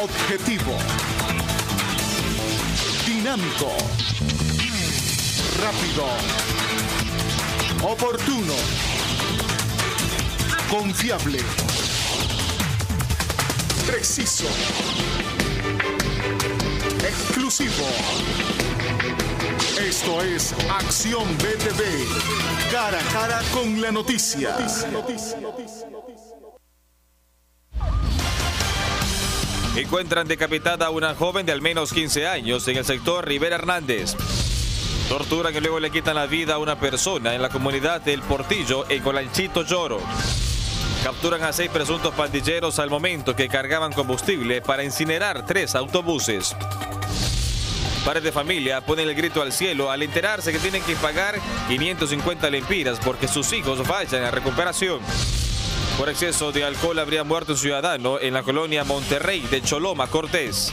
Objetivo. Dinámico. Rápido. Oportuno. Confiable. Preciso. Exclusivo. Esto es Acción BTV. Cara a cara con la noticia. Encuentran decapitada a una joven de al menos 15 años en el sector Rivera Hernández. Torturan y luego le quitan la vida a una persona en la comunidad del Portillo en Colanchito Lloro. Capturan a seis presuntos pandilleros al momento que cargaban combustible para incinerar tres autobuses. Padres de familia ponen el grito al cielo al enterarse que tienen que pagar 550 lempiras porque sus hijos vayan a recuperación. Por exceso de alcohol habría muerto un ciudadano en la colonia Monterrey de Choloma, Cortés.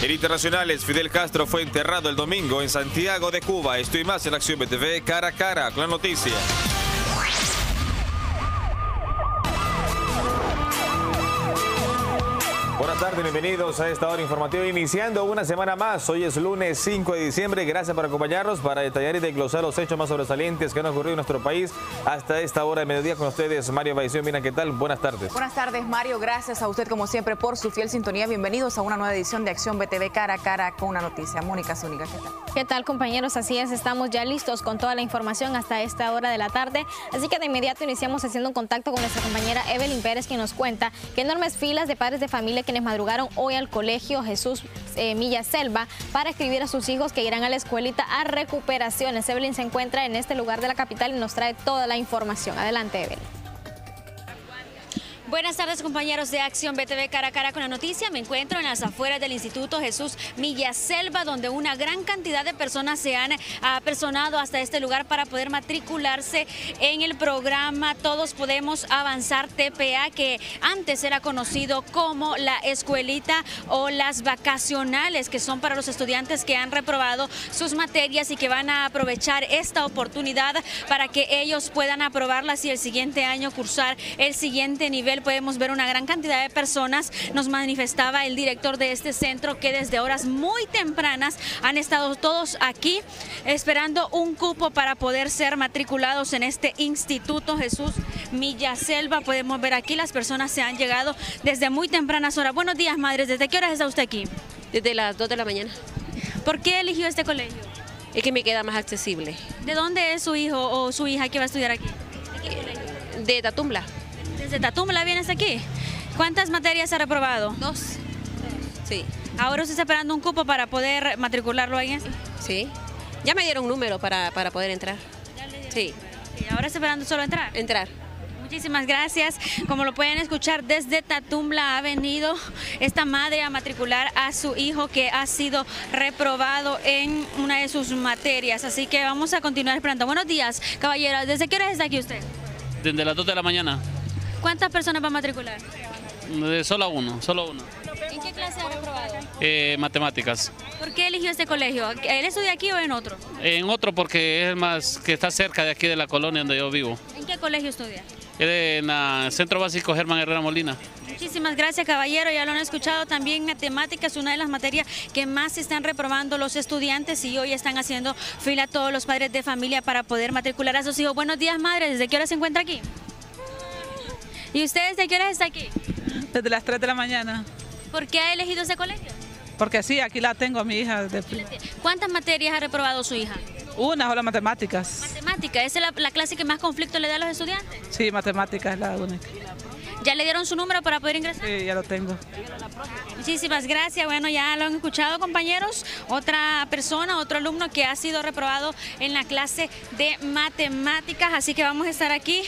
En internacionales, Fidel Castro fue enterrado el domingo en Santiago de Cuba. Estoy más en Acción BTV cara a cara con la noticia. Buenas tardes, bienvenidos a esta hora informativa, iniciando una semana más. Hoy es lunes 5 de diciembre. Gracias por acompañarnos para detallar y desglosar los hechos más sobresalientes que han ocurrido en nuestro país hasta esta hora de mediodía con ustedes. Mario Baición, mira qué tal. Buenas tardes. Buenas tardes, Mario. Gracias a usted, como siempre, por su fiel sintonía. Bienvenidos a una nueva edición de Acción BTV cara a cara con una noticia. Mónica Zúñiga, ¿qué tal? ¿Qué tal, compañeros? Así es, estamos ya listos con toda la información hasta esta hora de la tarde. Así que de inmediato iniciamos haciendo un contacto con nuestra compañera Evelyn Pérez, quien nos cuenta que enormes filas de padres de familia quienes madrugaron hoy al colegio Jesús eh, Milla Selva para escribir a sus hijos que irán a la escuelita a recuperaciones. Evelyn se encuentra en este lugar de la capital y nos trae toda la información. Adelante, Evelyn. Buenas tardes compañeros de Acción BTV cara a cara con la noticia. Me encuentro en las afueras del Instituto Jesús Millaselva, donde una gran cantidad de personas se han apersonado hasta este lugar para poder matricularse en el programa Todos Podemos Avanzar TPA, que antes era conocido como la escuelita o las vacacionales, que son para los estudiantes que han reprobado sus materias y que van a aprovechar esta oportunidad para que ellos puedan aprobarlas y el siguiente año cursar el siguiente nivel podemos ver una gran cantidad de personas. Nos manifestaba el director de este centro que desde horas muy tempranas han estado todos aquí esperando un cupo para poder ser matriculados en este Instituto Jesús Millaselva. Podemos ver aquí las personas se han llegado desde muy tempranas horas. Buenos días, madres. ¿Desde qué horas está usted aquí? Desde las 2 de la mañana. ¿Por qué eligió este colegio? Es que me queda más accesible. ¿De dónde es su hijo o su hija que va a estudiar aquí? De Tatumbla. ¿Desde Tatumbla vienes aquí? ¿Cuántas materias ha reprobado? Dos. Sí. ¿Ahora usted está esperando un cupo para poder matricularlo ahí? Sí. Ya me dieron un número para, para poder entrar. Sí. ¿Y ahora está esperando solo entrar? Entrar. Muchísimas gracias. Como lo pueden escuchar, desde Tatumbla ha venido esta madre a matricular a su hijo que ha sido reprobado en una de sus materias. Así que vamos a continuar esperando. Buenos días, caballero. ¿Desde qué hora está aquí usted? Desde las 2 de la mañana. ¿Cuántas personas va a matricular? Solo uno, solo uno. ¿En qué clase ha reprobado? Eh, matemáticas. ¿Por qué eligió este colegio? ¿Él estudia aquí o en otro? En otro porque es el más que está cerca de aquí de la colonia donde yo vivo. ¿En qué colegio estudia? En el Centro Básico Germán Herrera Molina. Muchísimas gracias, caballero. Ya lo han escuchado también. Matemáticas, una de las materias que más se están reprobando los estudiantes y hoy están haciendo fila todos los padres de familia para poder matricular a sus hijos. Buenos días, madre. ¿Desde qué hora se encuentra aquí? ¿Y usted desde qué hora está aquí? Desde las 3 de la mañana. ¿Por qué ha elegido ese colegio? Porque sí, aquí la tengo a mi hija. De... ¿Cuántas materias ha reprobado su hija? Una, solo matemáticas. Matemática, ¿esa es la, la clase que más conflicto le da a los estudiantes? Sí, matemáticas es la única. ¿Ya le dieron su número para poder ingresar? Sí, ya lo tengo. Muchísimas gracias. Bueno, ya lo han escuchado, compañeros. Otra persona, otro alumno que ha sido reprobado en la clase de matemáticas. Así que vamos a estar aquí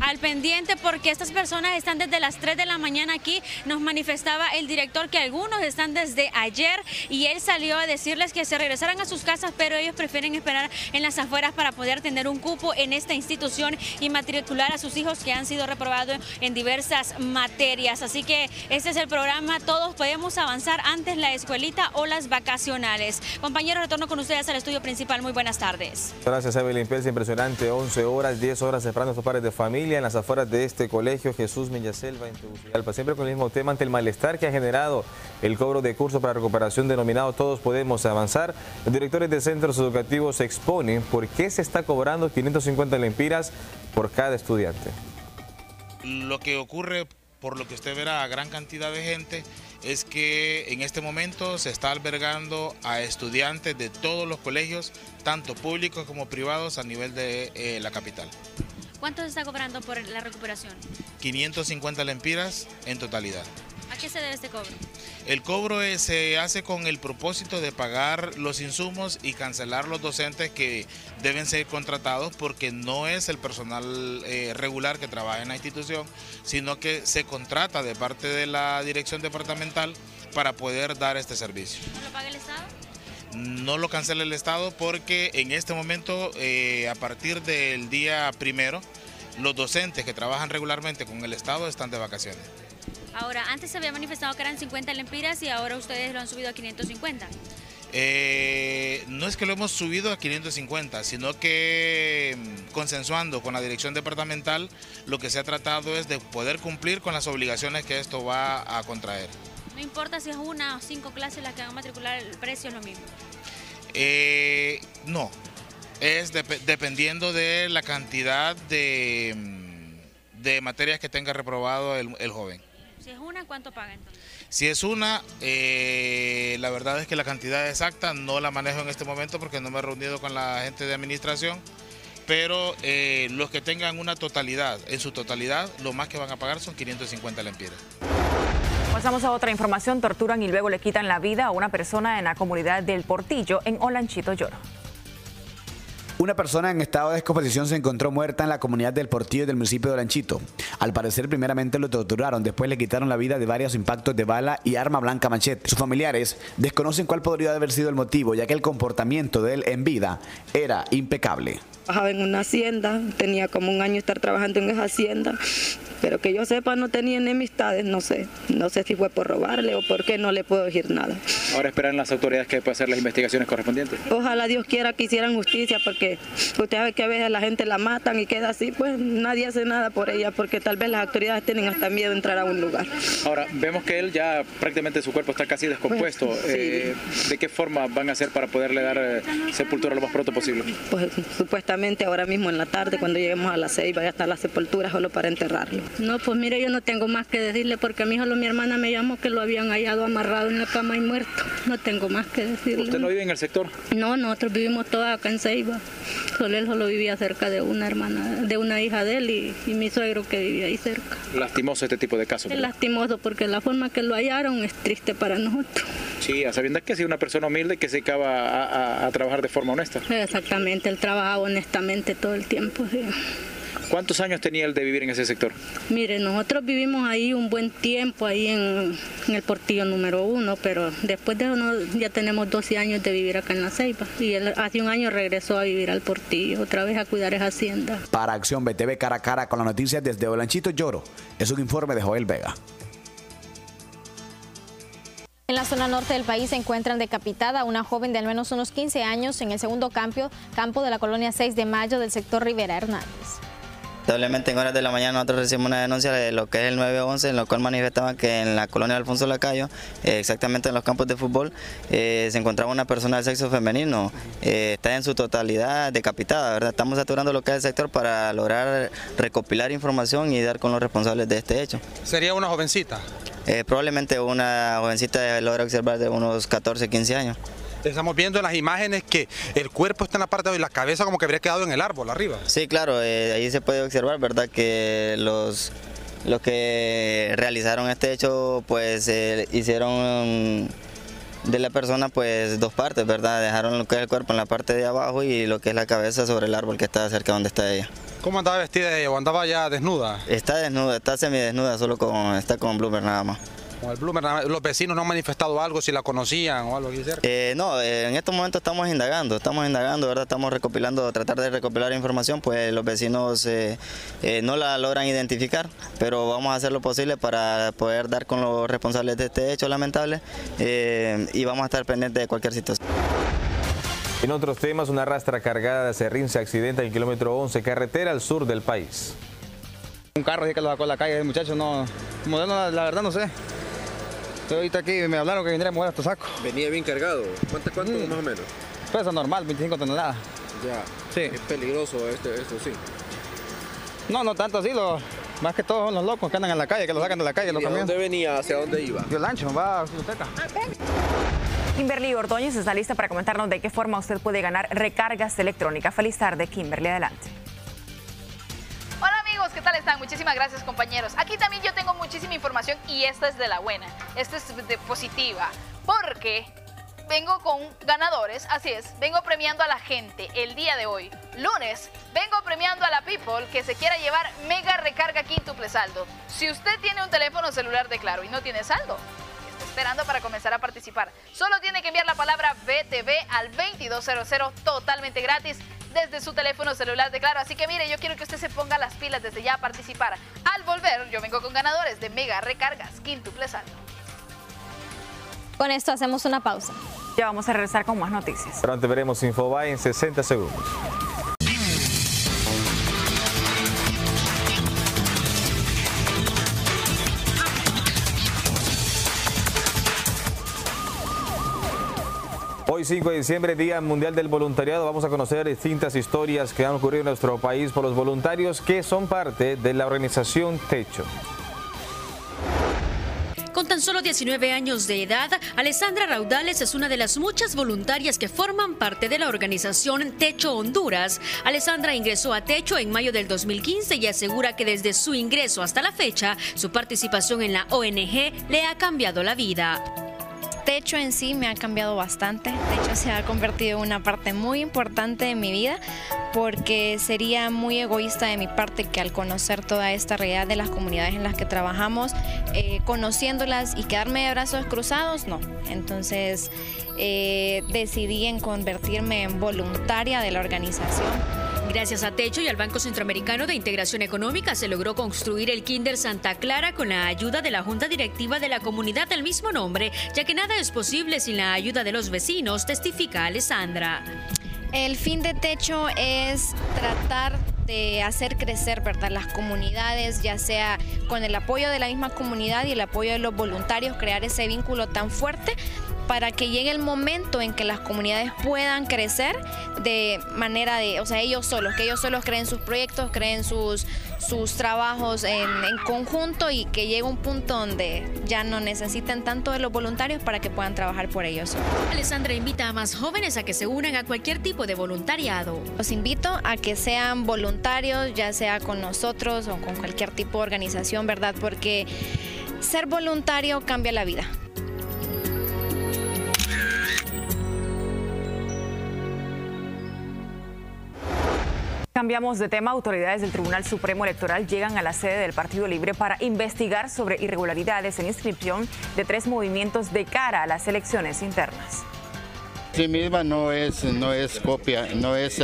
al pendiente porque estas personas están desde las 3 de la mañana aquí. Nos manifestaba el director que algunos están desde ayer y él salió a decirles que se regresaran a sus casas, pero ellos prefieren esperar en las afueras para poder tener un cupo en esta institución y matricular a sus hijos que han sido reprobados en diversas materias. Así que este es el programa Todos Podemos Avanzar antes la escuelita o las vacacionales. Compañeros, retorno con ustedes al estudio principal. Muy buenas tardes. Gracias, Evelyn Pérez. Impresionante. 11 horas, 10 horas esperando a sus padres de familia. en las afueras de este colegio Jesús Millaselva en Tegucigalpa. Siempre con el mismo tema ante el malestar que ha generado el cobro de curso para recuperación denominado Todos Podemos Avanzar. Directores de centros educativos exponen por qué se está cobrando 550 lempiras por cada estudiante. Lo que ocurre, por lo que usted verá a gran cantidad de gente, es que en este momento se está albergando a estudiantes de todos los colegios, tanto públicos como privados, a nivel de eh, la capital. ¿Cuánto se está cobrando por la recuperación? 550 lempiras en totalidad. ¿A qué se debe este cobro? El cobro se hace con el propósito de pagar los insumos y cancelar los docentes que deben ser contratados porque no es el personal eh, regular que trabaja en la institución, sino que se contrata de parte de la dirección departamental para poder dar este servicio. ¿No lo paga el Estado? No lo cancela el Estado porque en este momento, eh, a partir del día primero, los docentes que trabajan regularmente con el Estado están de vacaciones. Ahora, antes se había manifestado que eran 50 lempiras y ahora ustedes lo han subido a 550. Eh, no es que lo hemos subido a 550, sino que mm, consensuando con la dirección departamental, lo que se ha tratado es de poder cumplir con las obligaciones que esto va a contraer. No importa si es una o cinco clases las que van a matricular, el precio es lo mismo. Eh, no, es dependiendo de la cantidad de, mm, de materias que tenga reprobado el joven. Si es una, ¿cuánto paga entonces? Si es una, eh, la verdad es que la cantidad exacta no la manejo en este momento porque no me he reunido con la gente de administración, pero eh, los que tengan una totalidad, en su totalidad, lo más que van a pagar son 550 lempiras. Pasamos a otra información. Torturan y luego le quitan la vida a una persona en la comunidad del Portillo, en Olanchito Lloro. Una persona en estado de descomposición se encontró muerta en la comunidad del Portillo del municipio de Olanchito. Al parecer, primeramente lo torturaron, después le quitaron la vida de varios impactos de bala y arma blanca machete. Sus familiares desconocen cuál podría haber sido el motivo, ya que el comportamiento de él en vida era impecable. Trabajaba en una hacienda, tenía como un año estar trabajando en esa hacienda, pero que yo sepa no tenía enemistades, no sé. No sé si fue por robarle o por qué, no le puedo decir nada. Ahora esperan las autoridades que puedan hacer las investigaciones correspondientes. Ojalá Dios quiera que hicieran justicia, porque usted sabe que a veces la gente la matan y queda así, pues nadie hace nada por ella, porque tal vez las autoridades tienen hasta miedo de entrar a un lugar. Ahora, vemos que él ya prácticamente su cuerpo está casi descompuesto. Pues, eh, ¿De qué forma van a hacer para poderle dar eh, sepultura lo más pronto posible? Pues supuestamente ahora mismo en la tarde, cuando lleguemos a las seis, vaya a estar la sepultura solo para enterrarlo. No, pues mire, yo no tengo más que decirle porque a mí solo mi hermana me llamó que lo habían hallado amarrado en la cama y muerto. No tengo más que decirle. ¿Usted no vive en el sector? No, nosotros vivimos todos acá en Ceiba. Solo él solo vivía cerca de una hermana, de una hija de él y, mi suegro que vivía ahí cerca. Lastimoso este tipo de casos. Es lastimoso porque la forma que lo hallaron es triste para nosotros. Sí, a sabiendas que ha sido una persona humilde que se acaba a, a trabajar de forma honesta. Exactamente, él trabajaba honestamente todo el tiempo. Sí. ¿Cuántos años tenía él de vivir en ese sector? Mire, nosotros vivimos ahí un buen tiempo, ahí en, el portillo número uno, pero después de eso ya tenemos 12 años de vivir acá en La Ceiba. Y él hace un año regresó a vivir al portillo, otra vez a cuidar esa hacienda. Para Acción BTV cara a cara con las noticias desde Olanchito Lloro, es un informe de Joel Vega. En la zona norte del país se encuentran decapitada una joven de al menos unos 15 años en el segundo campo, campo de la colonia 6 de mayo del sector Rivera Hernández. Lamentablemente en horas de la mañana nosotros recibimos una denuncia de lo que es el 911, en lo cual manifestaban que en la colonia Alfonso Lacayo, eh, exactamente en los campos de fútbol, eh, se encontraba una persona del sexo femenino. Eh, está en su totalidad decapitada, ¿verdad? Estamos saturando lo que es el sector para lograr recopilar información y dar con los responsables de este hecho. ¿Sería una jovencita? probablemente una jovencita logra observar de unos 14, 15 años. Estamos viendo en las imágenes que el cuerpo está en la parte de la cabeza como que habría quedado en el árbol arriba. Sí, claro, eh, ahí se puede observar, ¿verdad? Que los, los que realizaron este hecho pues eh, hicieron de la persona pues dos partes, ¿verdad? Dejaron lo que es el cuerpo en la parte de abajo y lo que es la cabeza sobre el árbol que está cerca donde está ella. ¿Cómo andaba vestida ella o andaba ya desnuda? Está desnuda, está semidesnuda, solo con, está con bloomer nada más. ¿Los vecinos no han manifestado algo, si la conocían o algo así cerca? Eh, no, eh, en estos momentos estamos indagando, estamos indagando, ¿verdad? Estamos recopilando, tratar de recopilar información, pues los vecinos eh, no la logran identificar, pero vamos a hacer lo posible para poder dar con los responsables de este hecho lamentable y vamos a estar pendientes de cualquier situación. En otros temas, una rastra cargada de serrín se accidenta en el kilómetro 11, carretera al sur del país. Un carro sí que lo sacó a la calle, el muchacho no, modelo la, la verdad no sé. Estoy ahorita aquí me hablaron que viniera a mover estos sacos. Venía bien cargado. ¿Cuánto, cuánto Mm. más o menos? Peso normal, 25 toneladas. Ya. Sí. Es peligroso este, esto, sí. No, no tanto así, lo, más que todos son los locos que andan en la calle, que lo sacan de la calle, los ¿Y camiones. dónde venía? ¿Hacia dónde iba? Yo lancho, va a biblioteca. Kimberly Ordóñez está lista para comentarnos de qué forma usted puede ganar recargas electrónicas. Feliz tarde, Kimberly, adelante. Muchísimas gracias compañeros. Aquí también yo tengo muchísima información y esta es de la buena, esta es de positiva, porque vengo con ganadores, así es, vengo premiando a la gente el día de hoy. Lunes, vengo premiando a la people que se quiera llevar mega recarga quíntuple saldo. Si usted tiene un teléfono celular de Claro y no tiene saldo, ¿qué está esperando para comenzar a participar? Solo tiene que enviar la palabra BTV al 2200 totalmente gratis desde su teléfono celular de Claro. Así que mire, yo quiero que usted se ponga las pilas desde ya a participar. Al volver, yo vengo con ganadores de mega recargas quíntuple saldo. Con esto hacemos una pausa. Ya vamos a regresar con más noticias. Pero antes veremos Infobae en 60 segundos. Hoy 5 de diciembre, Día Mundial del Voluntariado, vamos a conocer distintas historias que han ocurrido en nuestro país por los voluntarios que son parte de la organización Techo. Con tan solo 19 años de edad, Alessandra Raudales es una de las muchas voluntarias que forman parte de la organización Techo Honduras. Alessandra ingresó a Techo en mayo del 2015 y asegura que desde su ingreso hasta la fecha, su participación en la ONG le ha cambiado la vida. Techo en sí me ha cambiado bastante. Techo se ha convertido en una parte muy importante de mi vida porque sería muy egoísta de mi parte que al conocer toda esta realidad de las comunidades en las que trabajamos, eh, conociéndolas y quedarme de brazos cruzados, no. Entonces eh, decidí en convertirme en voluntaria de la organización. Gracias a Techo y al Banco Centroamericano de Integración Económica se logró construir el Kinder Santa Clara con la ayuda de la Junta Directiva de la comunidad del mismo nombre, ya que nada es posible sin la ayuda de los vecinos, testifica Alessandra. El fin de Techo es tratar de hacer crecer ¿verdad? las comunidades, ya sea con el apoyo de la misma comunidad y el apoyo de los voluntarios, crear ese vínculo tan fuerte para que llegue el momento en que las comunidades puedan crecer de manera de, o sea, ellos solos, que ellos solos creen sus proyectos, creen sus, sus trabajos en, en conjunto y que llegue un punto donde ya no necesiten tanto de los voluntarios para que puedan trabajar por ellos. Alessandra invita a más jóvenes a que se unan a cualquier tipo de voluntariado. Los invito a que sean voluntarios, ya sea con nosotros o con cualquier tipo de organización, ¿verdad? Porque ser voluntario cambia la vida. Cambiamos de tema. Autoridades del Tribunal Supremo Electoral llegan a la sede del Partido Libre para investigar sobre irregularidades en inscripción de tres movimientos de cara a las elecciones internas. Sí misma no es, no es copia, no es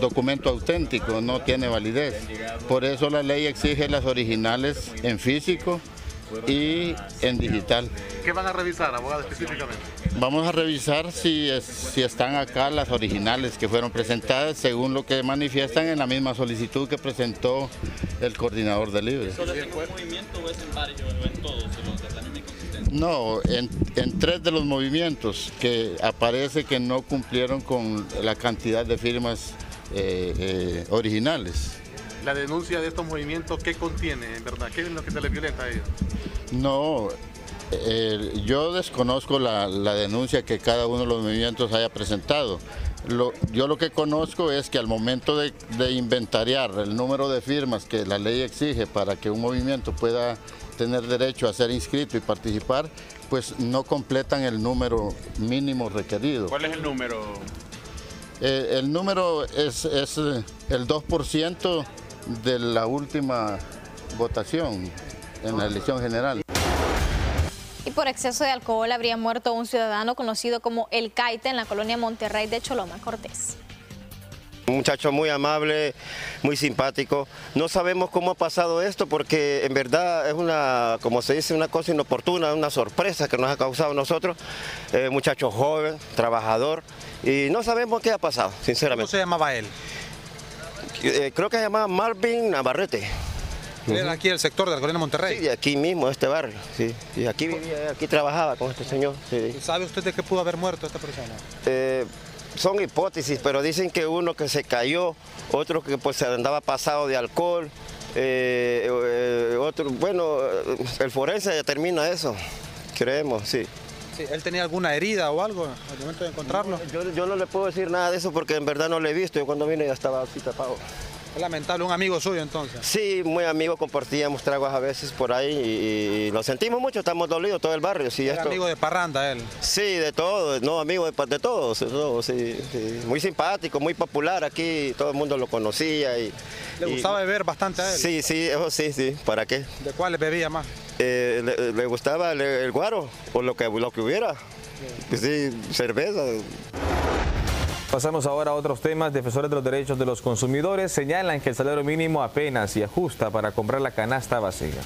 documento auténtico, no tiene validez. Por eso la ley exige las originales en físico y en digital. ¿Qué van a revisar, abogado, específicamente? Vamos a revisar si, es- si están acá las originales que fueron presentadas según lo que manifiestan en la misma solicitud que presentó el coordinador de Libre. ¿Solo en un movimiento o es en varios o en todos los de la misma inconsistencia? No, en, en tres de los movimientos que aparece que no cumplieron con la cantidad de firmas eh, eh, originales. La denuncia de estos movimientos, ¿qué contiene, en verdad? ¿Qué es lo que se les violenta a ellos? No, eh, yo desconozco la, la denuncia que cada uno de los movimientos haya presentado. Lo- yo lo que conozco es que al momento de, de inventariar el número de firmas que la ley exige para que un movimiento pueda tener derecho a ser inscrito y participar, pues no completan el número mínimo requerido. ¿Cuál es el número? Eh, el número es, es, eh, el 2% de la última votación en la elección general. Y por exceso de alcohol habría muerto un ciudadano conocido como El Caite en la colonia Monterrey de Choloma Cortés. Un muchacho muy amable, muy simpático. No sabemos cómo ha pasado esto porque en verdad es una, como se dice, una cosa inoportuna, una sorpresa que nos ha causado a nosotros. Eh, muchacho joven, trabajador y no sabemos qué ha pasado, sinceramente. ¿Cómo se llamaba él? Eh, creo que se llamaba Marvin Navarrete. Era aquí el sector de la Colonia Monterrey. Sí, de aquí mismo, de este barrio. Sí, y aquí vivía, aquí trabajaba con este señor. Sí. ¿Sabe usted de qué pudo haber muerto esta persona? Eh, son hipótesis, pero dicen que uno que se cayó, otro que pues andaba pasado de alcohol, eh, eh, otro, bueno, el forense determina eso, creemos, sí. Sí, ¿Él tenía alguna herida o algo al momento de encontrarlo? Yo, no le puedo decir nada de eso porque en verdad no lo he visto, yo cuando vine ya estaba así tapado. Es lamentable, un amigo suyo entonces. Sí, muy amigo, compartíamos tragos a veces por ahí y, y nos sentimos mucho, estamos dolidos todo el barrio. Sí, Era esto- amigo de parranda él. Sí, de todo, no, amigo de, de todos, de todos, sí, sí. Muy simpático, muy popular aquí, todo el mundo lo conocía. Y, Le y- gustaba beber bastante a él. Sí, sí, eso sí, sí, ¿para qué? ¿De cuál bebía más? Eh, le, le gustaba el, el guaro, o lo que, lo que hubiera. Sí, cerveza. Pasamos ahora a otros temas. Defensores de los derechos de los consumidores señalan que el salario mínimo apenas y ajusta para comprar la canasta básica.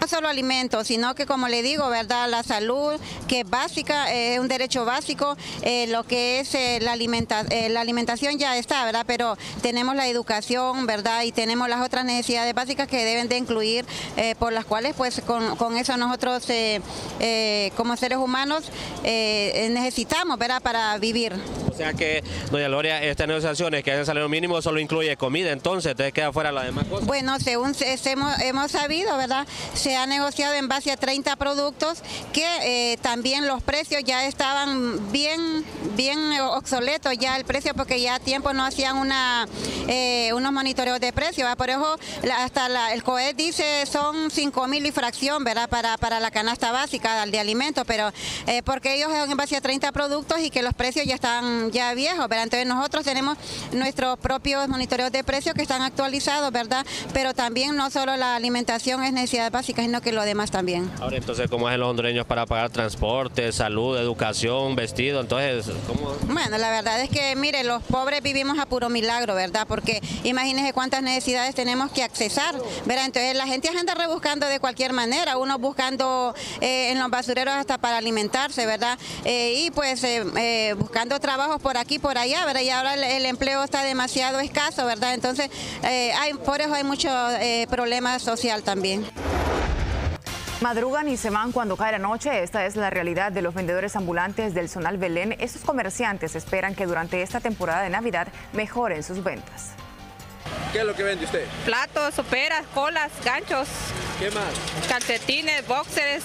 No solo alimentos, sino que como le digo, ¿verdad? La salud, que es básica, eh, es un derecho básico, eh, lo que es eh, la, alimenta- eh, la alimentación ya está, ¿verdad? Pero tenemos la educación, ¿verdad? Y tenemos las otras necesidades básicas que deben de incluir, eh, por las cuales pues con, con eso nosotros eh, eh, como seres humanos eh, necesitamos, ¿verdad? Para vivir. Sea que, doña Gloria, estas negociaciones que hacen salario mínimo solo incluye comida, entonces entonces queda fuera las demás cosas. Bueno, según se- se hemos, hemos sabido, ¿verdad? Se ha negociado en base a 30 productos que eh, también los precios ya estaban bien, bien obsoletos ya el precio porque ya a tiempo no hacían una, eh, unos monitoreos de precios. Por eso la- hasta la- el COE dice son 5 mil y fracción, ¿verdad? Para, para la canasta básica de alimentos, pero eh, porque ellos en base a 30 productos y que los precios ya están ya viejos, ¿verdad? Entonces nosotros tenemos nuestros propios monitoreos de precios que están actualizados, ¿verdad? Pero también no solo la alimentación es necesidad básica, sino que lo demás también. Ahora, entonces, ¿cómo hacen los hondureños para pagar transporte, salud, educación, vestido? Entonces, ¿cómo? Bueno, la verdad es que, mire, los pobres vivimos a puro milagro, ¿verdad? Porque imagínense cuántas necesidades tenemos que accesar, ¿verdad? Entonces la gente anda rebuscando de cualquier manera, unos buscando eh, en los basureros hasta para alimentarse, ¿verdad? Eh, y pues eh, buscando trabajos por aquí, por allá, ¿verdad? Y ahora el, el empleo está demasiado escaso, ¿verdad? Entonces, eh, hay, por eso hay mucho eh, problema social también. Madrugan y se van cuando cae la noche. Esta es la realidad de los vendedores ambulantes del Zonal Belén. Estos comerciantes esperan que durante esta temporada de Navidad mejoren sus ventas. ¿Qué es lo que vende usted? Platos, soperas, colas, ganchos, ¿Qué más? calcetines, boxers,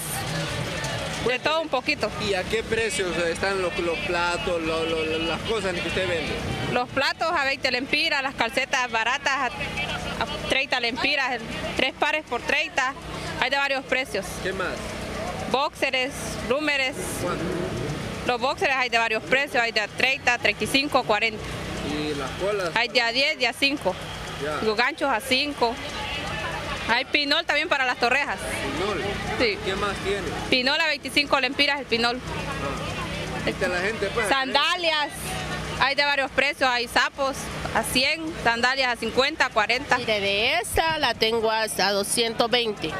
de todo un poquito. ¿Y a qué precios están los, los platos, las cosas que usted vende? Los platos a 20 lempiras, las calcetas baratas a, a 30 lempiras, tres pares por 30. Hay de varios precios. ¿Qué más? Boxers, blúmeres. Los boxers hay de varios precios, hay de a 30, 35, 40. ¿Y las colas? Hay de a 10 y a 5. Ya. Los ganchos a 5. Hay pinol también para las torrejas. ¿Pinol? Sí. ¿Qué más tiene? Pinol a 25 lempiras el pinol. Esta la gente, pues. Sandalias, hay de varios precios, hay sapos a 100, sandalias a 50, 40. Mire, de esta la tengo hasta 220.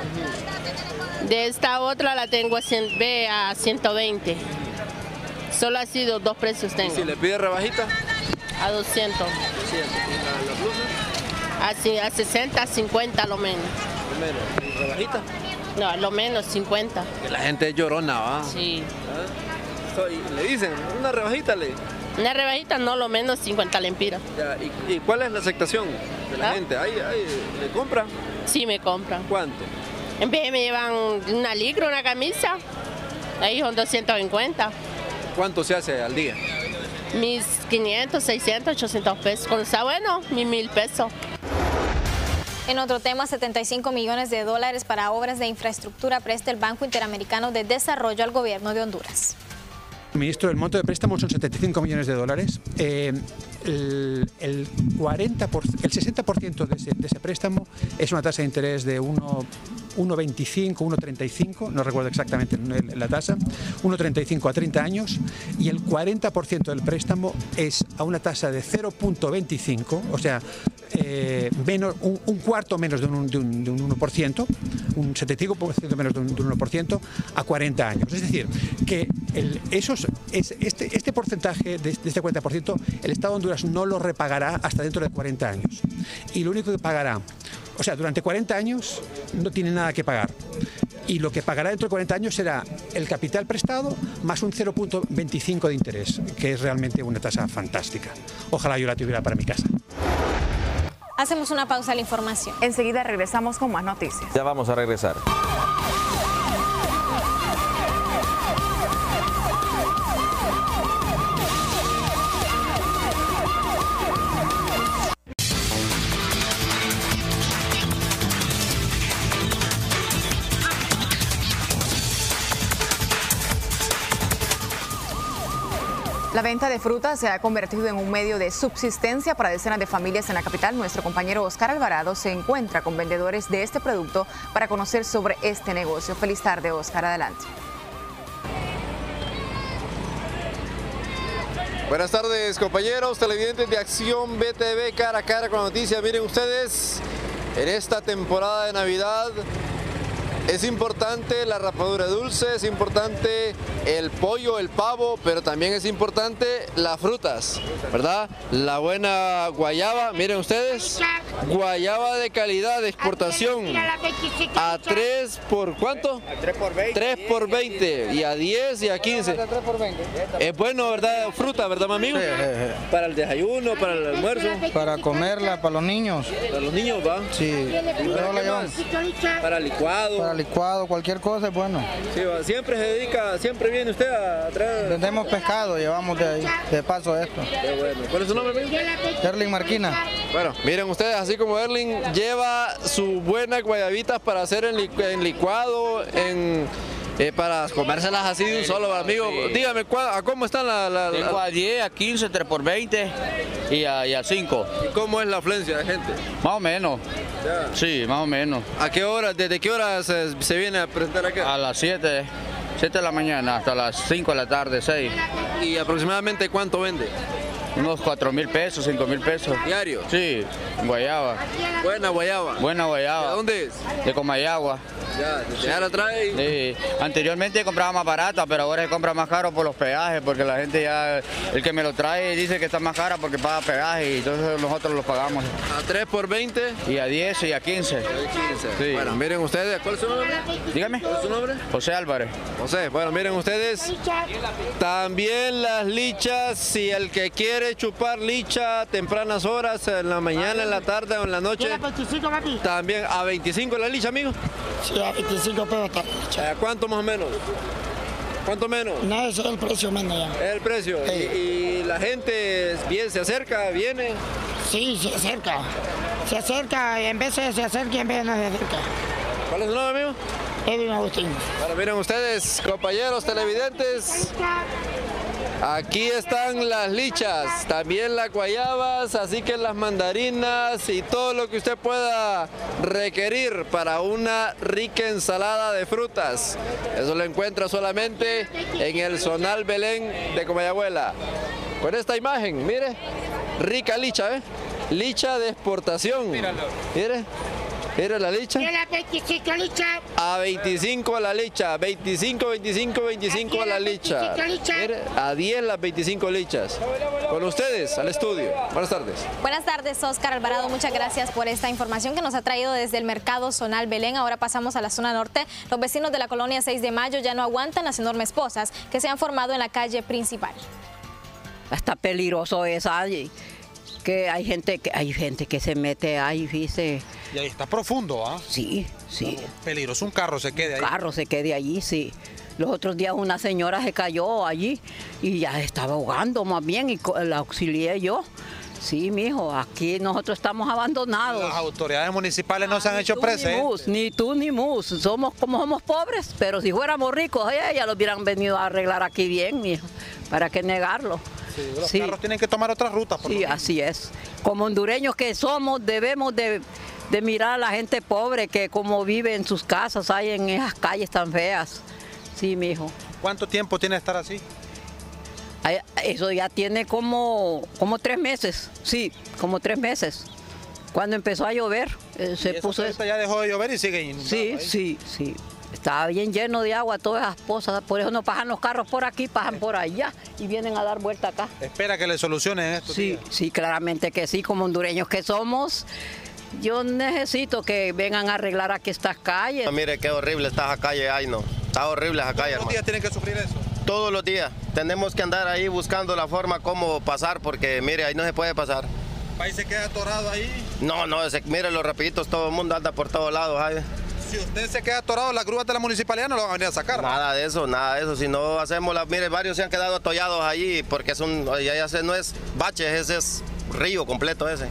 De esta otra la tengo a 100, B a 120. Solo ha sido dos precios ¿Y tengo. si le pide rebajita? A 200. 200. ¿Y la, la Así, a 60, 50 lo menos. Lo menos. No, lo menos 50. Que la gente es llorona, ¿va? Sí. ¿Ah? Le dicen, una rebajita le. Una rebajita no, lo menos 50 lempiras. ¿y, y cuál es la aceptación de la ¿Ah? gente? ¿Ahí, ahí, ¿Le compra? Sí, me compran. ¿Cuánto? En vez me llevan una ligra, una camisa, ahí son 250. ¿Cuánto se hace al día? Mis 500, 600, 800 pesos. Cuando está bueno, mis mil pesos. En otro tema, 75 millones de dólares para obras de infraestructura presta el Banco Interamericano de Desarrollo al gobierno de Honduras. Ministro, el monto de préstamo son 75 millones de dólares. Eh, el, el 40 por- el 60% de ese, de ese préstamo es una tasa de interés de 1 1,25, 1,35, no recuerdo exactamente la tasa, 1,35 a 30 años y el 40% del préstamo es a una tasa de 0,25, o sea, eh, menos, un, cuarto menos de un, de un- de un 1%, un 75% menos de un, de un 1% a 40 años. Es decir, que esos, es- este, este porcentaje de este 40% el Estado de Honduras no lo repagará hasta dentro de 40 años. Y lo único que pagará o sea, durante 40 años no tiene nada que pagar. Y lo que pagará dentro de 40 años será el capital prestado más un 0.25 de interés, que es realmente una tasa fantástica. Ojalá yo la tuviera para mi casa. Hacemos una pausa a la información. Enseguida regresamos con más noticias. Ya vamos a regresar. Venta de frutas se ha convertido en un medio de subsistencia para decenas de familias en la capital. Nuestro compañero Oscar Alvarado se encuentra con vendedores de este producto para conocer sobre este negocio. Feliz tarde, Oscar. Adelante. Buenas tardes compañeros, televidentes de Acción BTV cara a cara con la noticia. Miren ustedes, en esta temporada de Navidad es importante la rapadura dulce, es importante el pollo, el pavo, pero también es importante las frutas, ¿verdad? La buena guayaba, miren ustedes, guayaba de calidad, de exportación, a 3 por cuánto? A 3 por 20. 3 por 20 y a 10 y a 15. Es bueno, ¿verdad? Fruta, ¿verdad, mi amigo? Para el desayuno, para el almuerzo. Para comerla, para los niños. Para los niños, ¿va? Sí. ¿Y para qué más? Para licuado. Para licuado, cualquier cosa es bueno. Sí, va. Siempre se dedica, siempre viene usted a traer. Vendemos pescado, llevamos de, ahí, de paso esto. Qué bueno. ¿Cuál es su nombre, amigo? Erling Marquina. Bueno, miren ustedes, así como Erling lleva su buena guayabitas para hacer en, licu- en licuado, en eh, para comérselas así de un solo, amigo. Dígame, ¿cuál- ¿a cómo están las... La, la- Tengo a 10, a 15, 3 por 20 y a, y a 5. ¿Y cómo es la afluencia de gente? Más o menos. Sí, más o menos. ¿A qué hora, desde qué hora se, se viene a presentar acá? A las 7, 7 de la mañana hasta las 5 de la tarde, 6. ¿Y aproximadamente cuánto vende? Unos 4 mil pesos, 5 mil pesos. ¿Diario? Sí, guayaba. Buena guayaba. Buena guayaba. ¿De dónde es? De Comayagua. Ya, ya la trae. Sí. Anteriormente compraba más barata, pero ahora se compra más caro por los peajes, porque la gente ya, el que me lo trae dice que está más cara porque paga peaje y entonces nosotros lo pagamos. A 3 por 20. Y a 10 y a 15. Sí. Bueno, miren ustedes, ¿cuál es su nombre? Dígame. ¿Cuál es su nombre? José Álvarez. José, bueno, miren ustedes, también las lichas, si el que quiere chupar licha tempranas horas, en la mañana, en la tarde o en la noche, también a 25 la licha, amigo. Sí, a 25 pesos está. ¿A cuánto más o menos? ¿Cuánto menos? No, ese es el precio menos ya. Es el precio. Y, y la gente bien se acerca, viene. Sí, se acerca. Se acerca, y en vez de se acerca y en vez de no se acerca. ¿Cuál es su nombre, amigo? Edwin Agustín. Bueno, miren ustedes, compañeros televidentes, aquí están las lichas, también las guayabas, así que las mandarinas y todo lo que usted pueda requerir para una rica ensalada de frutas. Eso lo encuentra solamente en el Zonal Belén de Comayagüela. Con esta imagen, mire, rica licha, ¿eh? Licha de exportación. Mire, mire la licha. la 25 licha. A 25 a la licha, 25, 25, 25 a la licha. 25 licha. Mire, a 10 las 25 lichas. Con ustedes, al estudio. Buenas tardes. Buenas tardes, Oscar Alvarado. Muchas gracias por esta información que nos ha traído desde el mercado zonal Belén. Ahora pasamos a la zona norte. Los vecinos de la colonia 6 de Mayo ya no aguantan las enormes pozas que se han formado en la calle principal. Está peligroso es ahí, que hay gente que hay gente que se mete ahí, dice. Y ahí está profundo, ¿ah? Sí, sí. Peligroso, un carro se quede ahí. carro se quede allí, sí. Los otros días una señora se cayó allí y ya estaba ahogando más bien y la auxilié yo. Sí, mijo, aquí nosotros estamos abandonados. Las autoridades municipales no se han hecho Tú ni presentes. mus, ni tú ni mus, somos como somos pobres, pero si fuéramos ricos, eh, ya lo hubieran venido a arreglar aquí bien, mijo. ¿Para qué negarlo? Los Sí. carros tienen que tomar otras rutas. por Sí, así es. Como hondureños que somos, debemos de, de mirar a la gente pobre que como vive en sus casas, hay en esas calles tan feas. Sí, mijo. ¿Cuánto tiempo tiene estar así? Eso ya tiene como, como tres meses, sí, como tres meses. Cuando empezó a llover, eh, se Y esa puso... presa ya dejó de llover y sigue inundado Sí, ahí. sí, sí. Estaba bien lleno de agua todas esas pozas, por eso no pasan los carros por aquí, pasan por allá y vienen a dar vuelta acá. Espera que le solucionen esto. Sí, sí, claramente que sí, como hondureños que somos, Yo necesito que vengan a arreglar aquí estas calles. Mire qué horrible está esa calle, ay no. Está horrible esa calle, ¿Todos los días tienen que sufrir eso? Todos los días. Tenemos que andar ahí buscando la forma cómo pasar porque mire, ahí no se puede pasar. ¿El país se queda atorado ahí? No, no, se, mire los rapiditos, todo el mundo anda por todos lados. Si usted se queda atorado, las grúas de la municipalidad no lo van a venir a sacar. Nada de eso, nada de eso. Si no hacemos la, mire, varios se han quedado atollados allí porque es un, ya, ya no es baches, ese es río completo ese.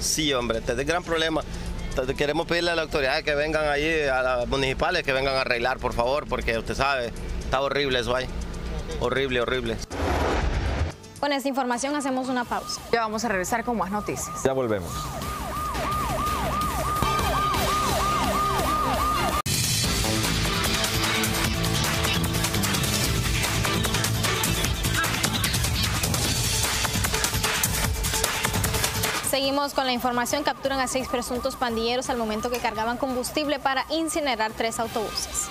Sí, hombre, este es el gran problema. Entonces, queremos pedirle a las autoridades que vengan allí, a las municipales, que vengan a arreglar, por favor, porque usted sabe, está horrible eso ahí. Horrible, horrible. Con esta información hacemos una pausa. Ya vamos a regresar con más noticias. Ya volvemos. Seguimos con la información. Capturan a seis presuntos pandilleros al momento que cargaban combustible para incinerar tres autobuses.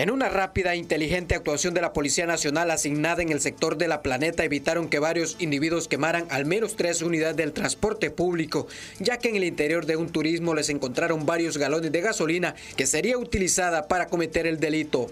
En una rápida e inteligente actuación de la Policía Nacional asignada en el sector de la Planeta evitaron que varios individuos quemaran al menos tres unidades del transporte público, ya que en el interior de un turismo les encontraron varios galones de gasolina que sería utilizada para cometer el delito.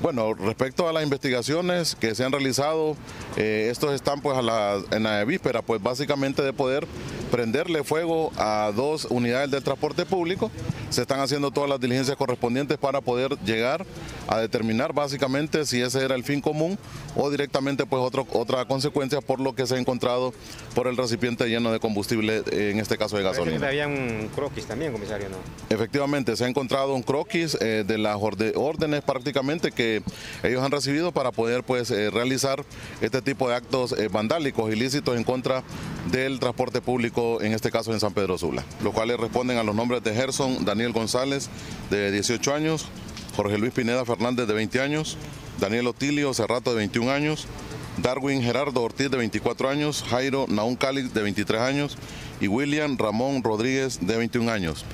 Bueno, respecto a las investigaciones que se han realizado, eh, estos están pues a la, en la víspera, pues básicamente de poder prenderle fuego a dos unidades del transporte público. Se están haciendo todas las diligencias correspondientes para poder llegar a determinar básicamente si ese era el fin común o directamente pues otro, otra consecuencia por lo que se ha encontrado por el recipiente lleno de combustible, en este caso de gasolina. Había un croquis también, comisario, ¿no? Efectivamente, se ha encontrado un croquis eh, de las órdenes prácticamente que ellos han recibido para poder pues eh, realizar este tipo de actos eh, vandálicos ilícitos en contra del transporte público, en este caso en San Pedro Sula, los cuales responden a los nombres de Gerson Daniel González, de 18 años, Jorge Luis Pineda Fernández, de 20 años, Daniel Otilio Cerrato, de 21 años, Darwin Gerardo Ortiz, de 24 años, Jairo Naún Cálix, de 23 años, y William Ramón Rodríguez, de 21 años.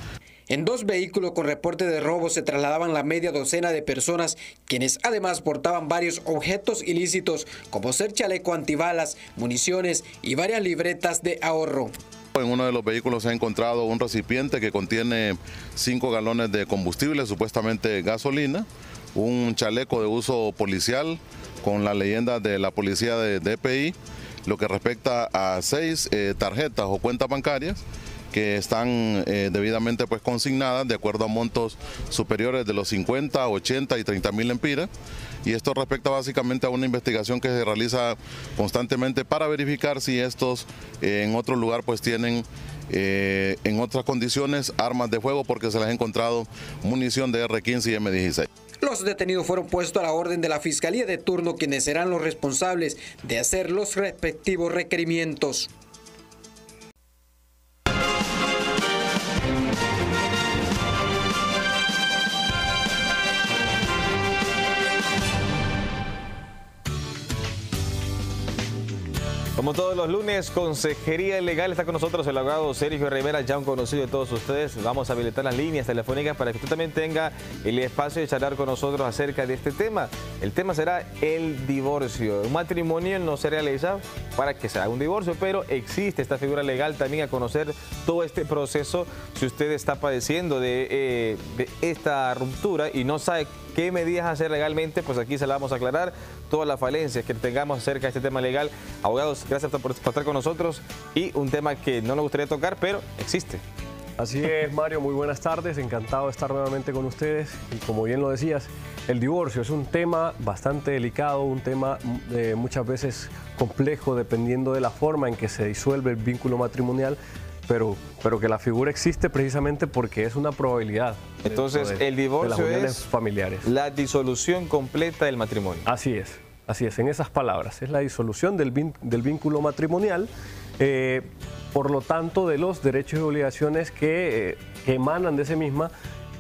En dos vehículos con reporte de robo se trasladaban la media docena de personas, quienes además portaban varios objetos ilícitos, como ser chaleco antibalas, municiones y varias libretas de ahorro. En uno de los vehículos se ha encontrado un recipiente que contiene 5 galones de combustible, supuestamente gasolina, un chaleco de uso policial con la leyenda de la policía de DPI, lo que respecta a seis eh, tarjetas o cuentas bancarias que están eh, debidamente pues consignadas de acuerdo a montos superiores de los 50, 80 y 30 mil empiras. Y esto respecta básicamente a una investigación que se realiza constantemente para verificar si estos eh, en otro lugar pues tienen eh, en otras condiciones armas de fuego porque se les ha encontrado munición de R15 y M16. Los detenidos fueron puestos a la orden de la Fiscalía de turno, quienes serán los responsables de hacer los respectivos requerimientos. Como todos los lunes, Consejería Legal está con nosotros el abogado Sergio Rivera, ya un conocido de todos ustedes. Vamos a habilitar las líneas telefónicas para que usted también tenga el espacio de charlar con nosotros acerca de este tema. El tema será el divorcio. Un matrimonio no se realiza para que se haga un divorcio, pero existe esta figura legal también a conocer todo este proceso. Si usted está padeciendo de, eh, de esta ruptura y no sabe qué medidas hacer legalmente, pues aquí se la vamos a aclarar todas las falencias que tengamos acerca de este tema legal. Abogados, gracias por, por estar con nosotros y un tema que no nos gustaría tocar, pero existe. Así es, Mario, muy buenas tardes, encantado de estar nuevamente con ustedes. Y como bien lo decías, el divorcio es un tema bastante delicado, un tema eh, muchas veces complejo dependiendo de la forma en que se disuelve el vínculo matrimonial, pero, pero que la figura existe precisamente porque es una probabilidad. Entonces, de- el de las divorcio uniones es familiares. la disolución completa del matrimonio. Así es, así es, en esas palabras. Es la disolución del, vínculo matrimonial, eh, por lo tanto, de los derechos y obligaciones que, eh, emanan de ese misma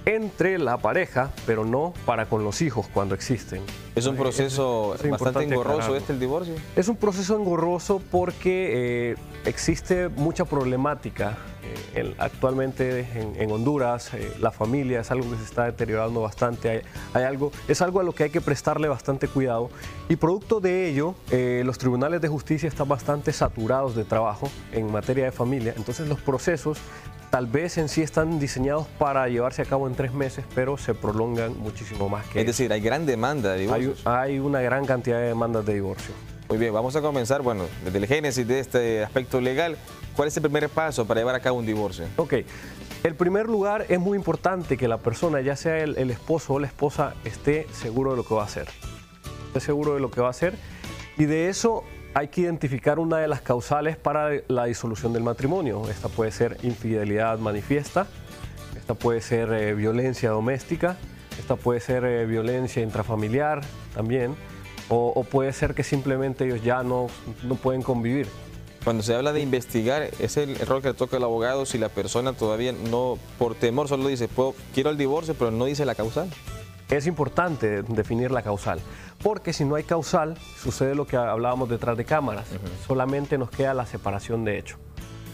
entre la pareja, pero no para con los hijos cuando existen. ¿Es un proceso Es- es bastante engorroso aclararlo. este el divorcio? Es un proceso engorroso porque eh, existe mucha problemática eh, en- actualmente en, en Honduras. eh, la familia es algo que se está deteriorando bastante. Hay, hay algo, es algo a lo que hay que prestarle bastante cuidado. Y producto de ello, eh, los tribunales de justicia están bastante saturados de trabajo en materia de familia. Entonces los procesos tal vez en sí están diseñados para llevarse a cabo en tres meses, pero se prolongan muchísimo más que Es decir, hay gran demanda de hay, hay una gran cantidad de demandas de divorcio. Muy bien, vamos a comenzar, bueno, desde el génesis de este aspecto legal. ¿Cuál es el primer paso para llevar a cabo un divorcio? Ok, el primer lugar es muy importante que la persona, ya sea el, el esposo o la esposa, esté seguro de lo que va a hacer. Esté seguro de lo que va a hacer. Y de eso hay que identificar una de las causales para la disolución del matrimonio. Esta puede ser infidelidad manifiesta, esta puede ser eh, violencia doméstica, esta puede ser eh, violencia intrafamiliar también, o, o puede ser que simplemente ellos ya no, no pueden convivir. Cuando se habla de investigar, es el rol que le toca al abogado si la persona todavía no, por temor, solo dice, "Puedo- quiero el divorcio, pero no dice la causal. Es importante definir la causal, porque si no hay causal, sucede lo que hablábamos detrás de cámaras. Solamente nos queda la separación de hecho,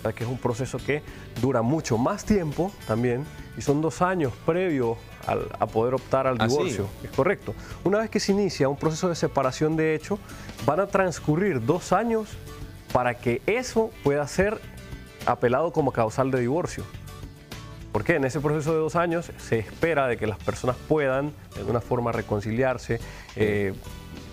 que es un proceso que dura mucho más tiempo también, y son dos años previos al- a poder optar al Ah, sí. divorcio. Es correcto. Una vez que se inicia un proceso de separación de hecho, van a transcurrir dos años para que eso pueda ser apelado como causal de divorcio. Porque en ese proceso de dos años se espera de que las personas puedan de alguna forma reconciliarse. eh,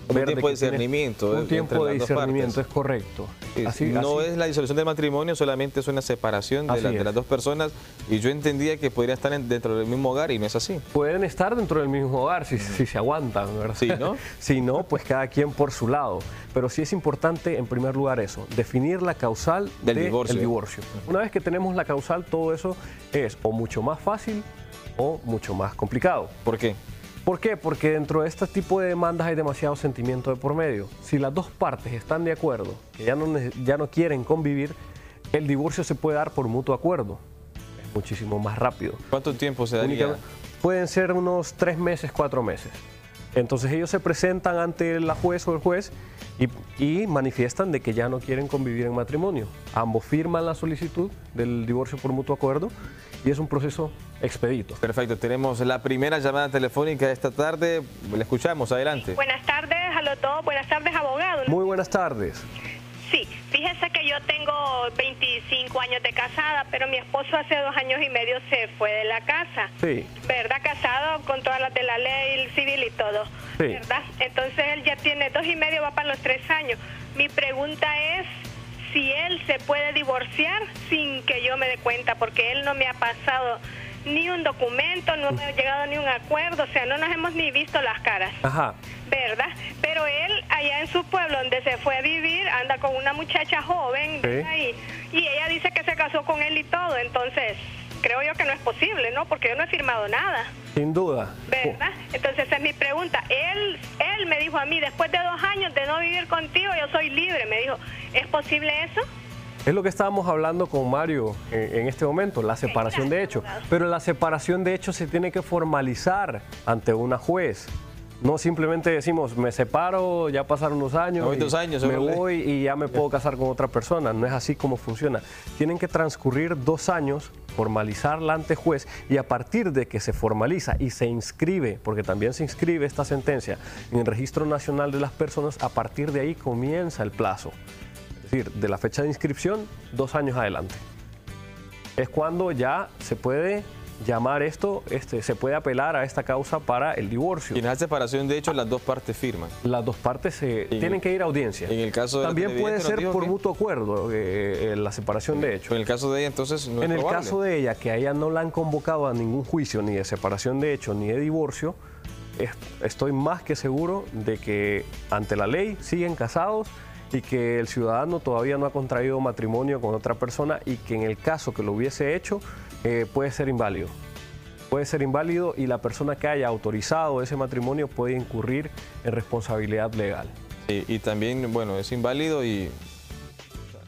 Un ver tiempo de discernimiento, eh, Un tiempo de discernimiento, es correcto. Así- no así- es la disolución del matrimonio, solamente es una separación de, la- las dos personas. Y yo entendía que podría estar en- dentro del mismo hogar y no es así. Pueden estar dentro del mismo hogar si, si se aguantan, ¿verdad? Sí, ¿no? si no, pues cada quien por su lado. Pero sí es importante, en primer lugar, eso, definir la causal Del de divorcio. el divorcio. Una vez que tenemos la causal, todo eso es o mucho más fácil o mucho más complicado. ¿Por qué? ¿Por qué? Porque dentro de este tipo de demandas hay demasiado sentimiento de por medio. Si las dos partes están de acuerdo, que ya no, ya no quieren convivir, el divorcio se puede dar por mutuo acuerdo. Es muchísimo más rápido. ¿Cuánto tiempo se daría? Únicamente- Pueden ser unos tres meses, cuatro meses. Entonces ellos se presentan ante la juez o el juez y, y manifiestan de que ya no quieren convivir en matrimonio. Ambos firman la solicitud del divorcio por mutuo acuerdo y es un proceso expedito. Perfecto, tenemos la primera llamada telefónica de esta tarde. La escuchamos, adelante. Buenas tardes, a todos. Buenas tardes, abogado. Muy buenas tardes. Sí, fíjese que yo tengo 25 años de casada, pero mi esposo hace dos años y medio se fue de la casa. Sí. ¿Verdad? Casado con todas las de la ley civil y todo. Sí. ¿Verdad? Entonces él ya tiene dos y medio, va para los tres años. Mi pregunta es si él se puede divorciar sin que yo me dé cuenta, porque él no me ha pasado ni un documento, no ha llegado ni un acuerdo, o sea, no nos hemos ni visto las caras. Ajá. ¿verdad? Pero él allá en su pueblo donde se fue a vivir anda con una muchacha joven y ella dice que se casó con él y todo, entonces creo yo que no es posible, ¿no? Porque yo no he firmado nada, Sin duda. ¿verdad? Entonces esa es mi pregunta. Él, él me dijo a mí, después de dos años de no vivir contigo, yo soy libre, me dijo, ¿es posible eso? Es lo que estábamos hablando con Mario en, en este momento, la separación de hecho. Pero la separación de hecho se tiene que formalizar ante una juez. No simplemente decimos, me separo, ya pasaron unos años, Me y años, voy y ya me puedo casar con otra persona. No es así como funciona. Tienen que transcurrir dos años, formalizarla ante juez y a partir de que se formaliza y se inscribe, porque también se inscribe esta sentencia en el Registro Nacional de las Personas, a partir de ahí comienza el plazo. Es decir, de la fecha de inscripción, dos años adelante. Es cuando ya se puede llamar esto, este, se puede apelar a esta causa para el divorcio. Y en esa separación, de hecho, las dos partes firman. Las dos partes se, tienen que ir a audiencia. En el caso de la También puede ser por que- mutuo acuerdo eh, eh, la separación de hecho. En el caso de ella, entonces, no en es el probable. caso de ella, que a ella no la han convocado a ningún juicio ni de separación de hecho ni de divorcio, es- estoy más que seguro de que ante la ley siguen casados y que el ciudadano todavía no ha contraído matrimonio con otra persona y que en el caso que lo hubiese hecho eh, puede ser inválido. Puede ser inválido y la persona que haya autorizado ese matrimonio puede incurrir en responsabilidad legal. Y también, bueno, es inválido y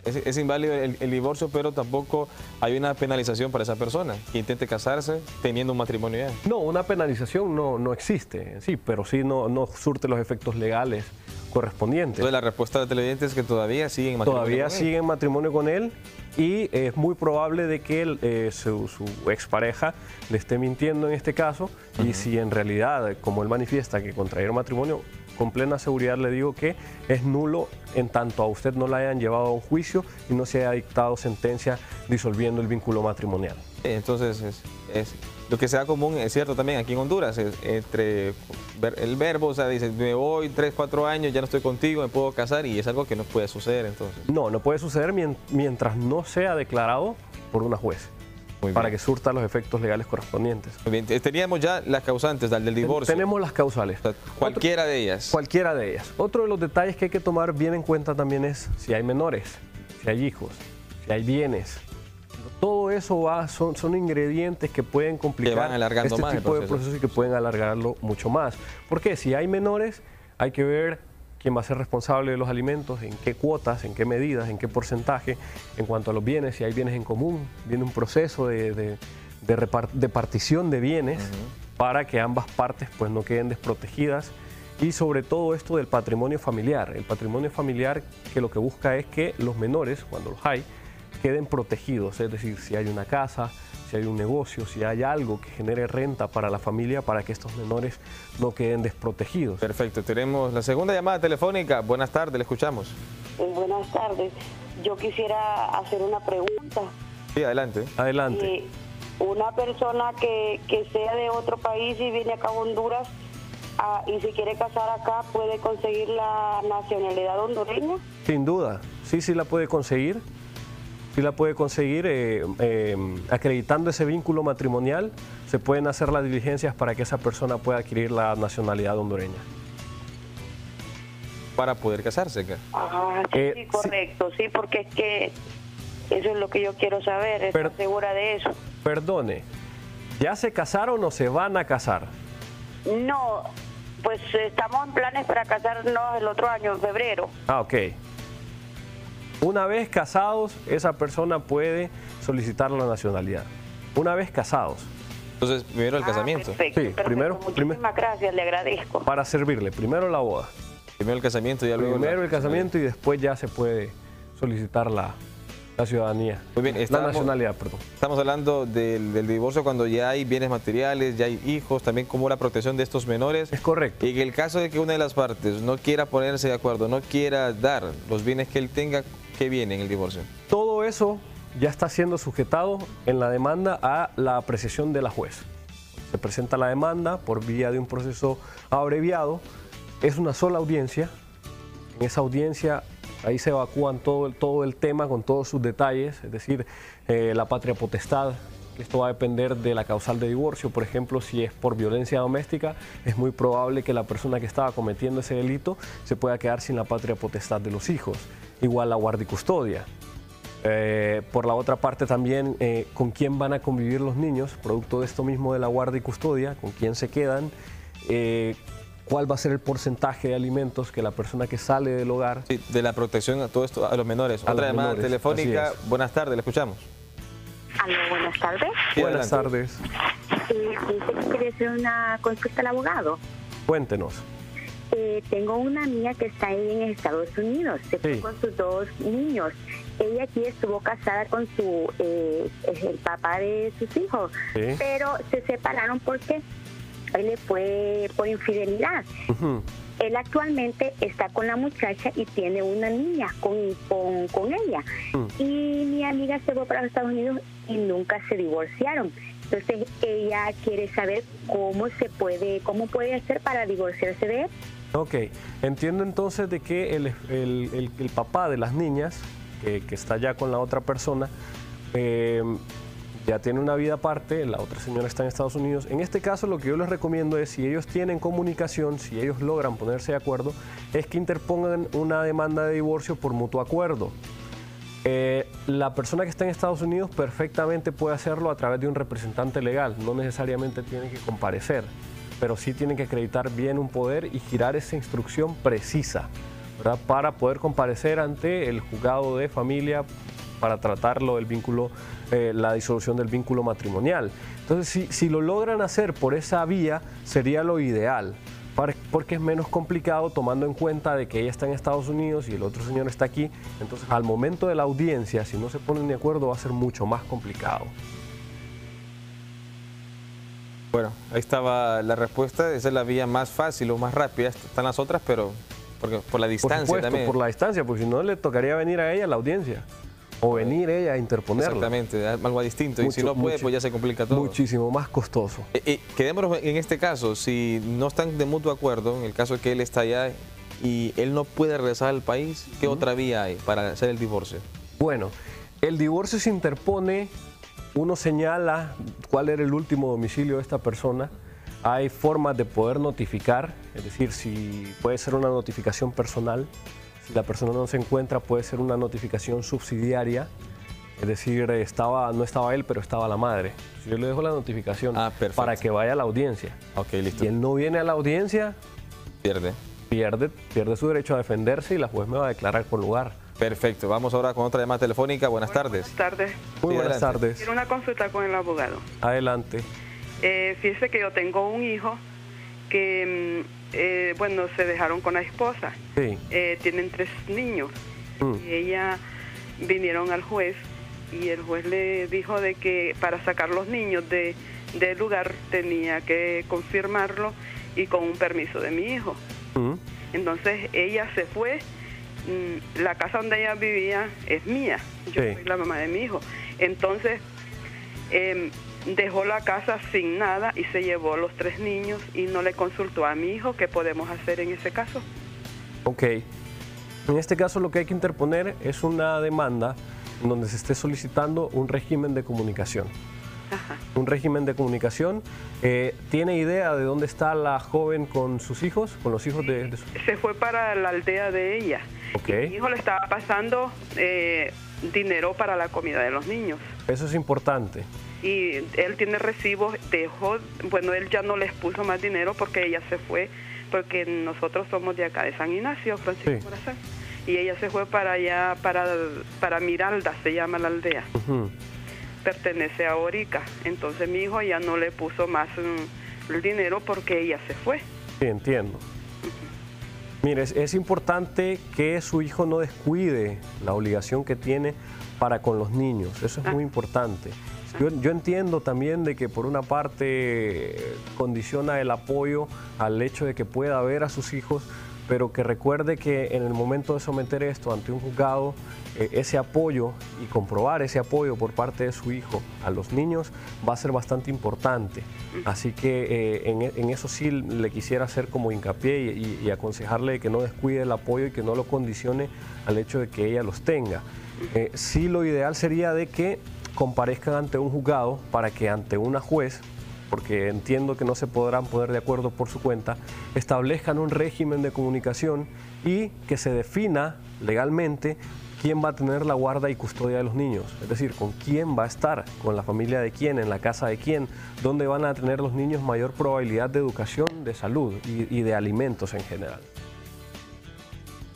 es, es inválido el, el divorcio, pero tampoco hay una penalización para esa persona que intente casarse teniendo un matrimonio ya. No, una penalización no, no existe, sí, pero sí no, no surte los efectos legales correspondientes. Entonces la respuesta de televidente es que todavía siguen en matrimonio Todavía con él. sigue en matrimonio con él y es muy probable de que él, eh, su, su expareja le esté mintiendo en este caso y si en realidad, como él manifiesta que contrajeron matrimonio, con plena seguridad le digo que es nulo en tanto a usted no la hayan llevado a un juicio y no se haya dictado sentencia disolviendo el vínculo matrimonial. Entonces, es, es- lo que sea común es cierto también aquí en Honduras, es entre el verbo, o sea, dice, me voy 3, 4 años, ya no estoy contigo, me puedo casar y es algo que no puede suceder entonces. No, no puede suceder mien- mientras no sea declarado por una juez. para que surta los efectos legales correspondientes. Muy bien, eh, teníamos ya las causantes del, del divorcio. Tenemos las causales. cualquiera de ellas. Cualquiera de ellas. Otro de los detalles que hay que tomar bien en cuenta también es si hay menores, si hay hijos, si hay bienes. Todo eso va, son, son ingredientes que pueden complicar van alargando este más tipo de proceso. procesos y que pueden alargarlo mucho más. Porque si hay menores, hay que ver quién va a ser responsable de los alimentos, en qué cuotas, en qué medidas, en qué porcentaje. En cuanto a los bienes, si hay bienes en común, viene un proceso de, de- de repar- de partición de bienes para que ambas partes pues, no queden desprotegidas. Y sobre todo esto del patrimonio familiar. El patrimonio familiar que lo que busca es que los menores, cuando los hay, queden protegidos. Es decir, si hay una casa, si hay un negocio, si hay algo que genere renta para la familia, para que estos menores no queden desprotegidos. Perfecto, tenemos la segunda llamada telefónica. Buenas tardes, le escuchamos. Eh, buenas tardes. Yo quisiera hacer una pregunta. Sí, adelante. Adelante. Eh, una persona que, que sea de otro país y viene acá a Honduras ah, y se quiere casar acá, ¿puede conseguir la nacionalidad hondureña? Sin duda, sí, sí la puede conseguir. Sí la puede conseguir eh, eh, acreditando ese vínculo matrimonial. Se pueden hacer las diligencias para que esa persona pueda adquirir la nacionalidad hondureña. Para poder casarse. ¿qué? Ah, sí, Eh, sí, correcto, sí, porque es que eso es lo que yo quiero saber, ¿estás segura de eso? Perdone, ¿ya se casaron o se van a casar? No, pues estamos en planes para casarnos el otro año, en febrero. Ah, ok. Una vez casados, esa persona puede solicitar la nacionalidad. Una vez casados. Entonces, primero el casamiento. Ah, Perfecto, Sí, perfecto. primero, primer- Muchísimas gracias, le agradezco. para servirle. Primero la boda. Primero el casamiento y ya luego Primero la- el casamiento y después ya se puede solicitar la, la ciudadanía. Muy bien, la estábamos- nacionalidad, perdón. Estamos hablando del, del divorcio cuando ya hay bienes materiales, ya hay hijos, también como la protección de estos menores. Es correcto. Y en el caso de que una de las partes no quiera ponerse de acuerdo, no quiera dar los bienes que él tenga, ¿qué viene en el divorcio? Todo eso ya está siendo sujetado en la demanda a la apreciación de la juez. Se presenta la demanda por vía de un proceso abreviado. Es una sola audiencia. En esa audiencia ahí se evacúan todo, el- todo el tema con todos sus detalles, es decir, eh, la patria potestad. Esto va a depender de la causal de divorcio. Por ejemplo, si es por violencia doméstica, es muy probable que la persona que estaba cometiendo ese delito se pueda quedar sin la patria potestad de los hijos. Igual la guardia y custodia. Eh, por la otra parte también, eh, con quién van a convivir los niños, producto de esto mismo de la guardia y custodia, con quién se quedan, eh, cuál va a ser el porcentaje de alimentos que la persona que sale del hogar... Sí, de la protección a todo esto, a los menores. A Otra los llamada menores, telefónica. Buenas tardes, le escuchamos. Aló, buenas tardes. Buenas tardes, Eh, dice que quería hacer una consulta al abogado. cuéntenos. Eh, tengo una niña que está ahí en Estados Unidos, se fue con sus dos niños. Ella aquí estuvo casada con su eh, es el papá de sus hijos, Sí. pero se separaron porque él le fue por infidelidad. Él actualmente está con la muchacha y tiene una niña con, con, con ella. Y mi amiga se fue para los Estados Unidos y nunca se divorciaron. Entonces ella quiere saber cómo se puede, cómo puede hacer para divorciarse de él. Ok, entiendo entonces de que el, el- el- el papá de las niñas, que, que está ya con la otra persona, eh, ya tiene una vida aparte, la otra señora está en Estados Unidos. En este caso lo que yo les recomiendo es, si ellos tienen comunicación, si ellos logran ponerse de acuerdo, es que interpongan una demanda de divorcio por mutuo acuerdo. Eh, la persona que está en Estados Unidos perfectamente puede hacerlo a través de un representante legal, no necesariamente tiene que comparecer, pero sí tiene que acreditar bien un poder y girar esa instrucción precisa ¿verdad? para poder comparecer ante el juzgado de familia para tratarlo del vínculo, eh, la disolución del vínculo matrimonial. Entonces, si, si lo logran hacer por esa vía, sería lo ideal porque es menos complicado tomando en cuenta de que ella está en Estados Unidos y el otro señor está aquí. Entonces, al momento de la audiencia, si no se ponen de acuerdo, va a ser mucho más complicado. Bueno, ahí estaba la respuesta. Esa es la vía más fácil o más rápida. Están las otras, pero porque, por la Por distancia supuesto, también. por la distancia, porque si no le tocaría venir a ella a la audiencia. O venir ella a interponerla. Exactamente, algo distinto. y si no puede, mucho- pues ya se complica todo. Muchísimo más costoso. Eh, eh, quedémonos en este caso, si no están de mutuo acuerdo, en el caso de que él está allá y él no puede regresar al país, ¿qué otra vía hay para hacer el divorcio? Bueno, el divorcio se interpone, uno señala cuál era el último domicilio de esta persona. Hay formas de poder notificar, es decir, si puede ser una notificación personal, si la persona no se encuentra puede ser una notificación subsidiaria, es decir, estaba, no estaba él, pero estaba la madre. Yo le dejo la notificación para que vaya a la audiencia. Ok, listo. Y él no viene a la audiencia, Pierde. pierde, pierde su derecho a defenderse y la juez me va a declarar con lugar. Perfecto, vamos ahora con otra llamada telefónica. Buenas tardes. Buenas tardes. Muy Sí, buenas adelante. tardes. Quiero una consulta con el abogado. Adelante. Eh, fíjese que yo tengo un hijo que, mm, eh, bueno, se dejaron con la esposa. Sí. Eh, tienen tres niños. Mm. Y ella vinieron al juez y el juez le dijo de que para sacar los niños de, del lugar tenía que confirmarlo y con un permiso de mi hijo. Mm. Entonces ella se fue. mm, La casa donde ella vivía es mía. Yo Sí. soy la mamá de mi hijo. Entonces em, dejó la casa sin nada y se llevó los tres niños y no le consultó a mi hijo qué podemos hacer en ese caso. Ok. En este caso lo que hay que interponer es una demanda en donde se esté solicitando un régimen de comunicación. Un régimen de comunicación. Eh, ¿Tiene idea de dónde está la joven con sus hijos? Con los hijos de, de su... Se fue para la aldea de ella. Ok. Mi hijo le estaba pasando eh, dinero para la comida de los niños. Eso es importante. Y él tiene recibos, dejó, bueno, él ya no les puso más dinero porque ella se fue, porque nosotros somos de acá de San Ignacio, Francisco Sí. Morazán, y ella se fue para allá, para, para Miralda, se llama la aldea, pertenece a Orica, entonces mi hijo ya no le puso más mm, el dinero porque ella se fue. Sí, entiendo. Mire, es, es importante que su hijo no descuide la obligación que tiene para con los niños. Eso es muy importante. Yo, entiendo también de que por una parte condiciona el apoyo al hecho de que pueda ver a sus hijos, pero que recuerde que en el momento de someter esto ante un juzgado, eh, ese apoyo y comprobar ese apoyo por parte de su hijo a los niños va a ser bastante importante. Así que eh, en, en eso sí le quisiera hacer como hincapié y, y aconsejarle que no descuide el apoyo y que no lo condicione al hecho de que ella los tenga. Eh, sí lo ideal sería de que comparezcan ante un juzgado para que ante una juez porque entiendo que no se podrán poner de acuerdo por su cuenta, establezcan un régimen de comunicación y que se defina legalmente quién va a tener la guarda y custodia de los niños, es decir, con quién va a estar, con la familia de quién, en la casa de quién, dónde van a tener los niños mayor probabilidad de educación, de salud y, y de alimentos en general.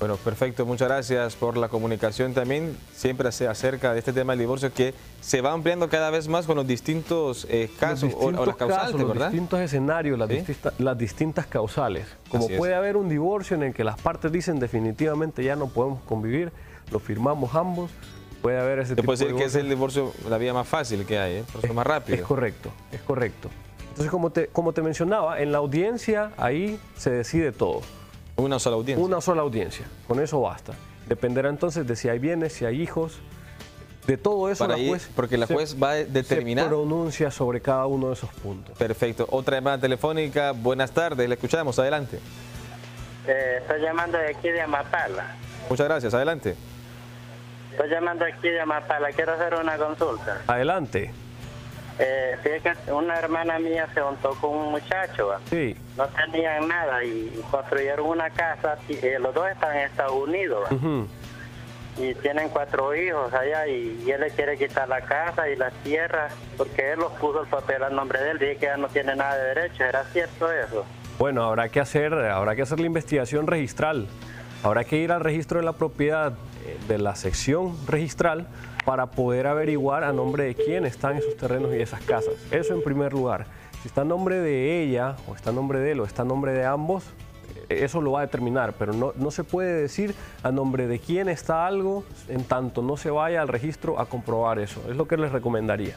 Bueno, perfecto, muchas gracias por la comunicación también, siempre se acerca de este tema del divorcio que se va ampliando cada vez más con los distintos eh, casos Los o- o, distintos las causantes, casos, los distintos escenarios, las, distintas, las distintas causales. Como Así es. puede haber un divorcio en el que las partes dicen definitivamente ya no podemos convivir, lo firmamos ambos, puede haber ese Se tipo puede de decir que es el divorcio la vía más fácil que hay, ¿eh? por eso más rápido. Es correcto, es correcto. Entonces, como te, como te mencionaba, en la audiencia ahí se decide todo. Una sola audiencia. Una sola audiencia, con eso basta. Dependerá entonces de si hay bienes, si hay hijos, de todo eso Para la ahí- juez porque la se- juez va a determinar. se pronuncia sobre cada uno de esos puntos. Perfecto. Otra llamada telefónica. Buenas tardes, le escuchamos. Adelante. Eh, estoy llamando de aquí de Amapala. Muchas gracias. Adelante. Estoy llamando aquí de Amapala. Quiero hacer una consulta. Adelante. Eh, fíjate una hermana mía se juntó con un muchacho. Sí. No tenían nada y construyeron una casa. y, eh, los dos están en Estados Unidos. Y tienen cuatro hijos allá y, y él le quiere quitar la casa y las tierras porque él los puso el papel al nombre de él. Dice que ya no tiene nada de derecho. ¿Era cierto eso? Bueno, habrá que hacer, habrá que hacer la investigación registral Habrá que ir al registro de la propiedad eh, de la sección registral para poder averiguar a nombre de quién están esos terrenos y esas casas. Eso en primer lugar. Si está a nombre de ella, o está a nombre de él, o está a nombre de ambos, eh, eso lo va a determinar, pero no, no se puede decir a nombre de quién está algo en tanto no se vaya al registro a comprobar eso. Es lo que les recomendaría.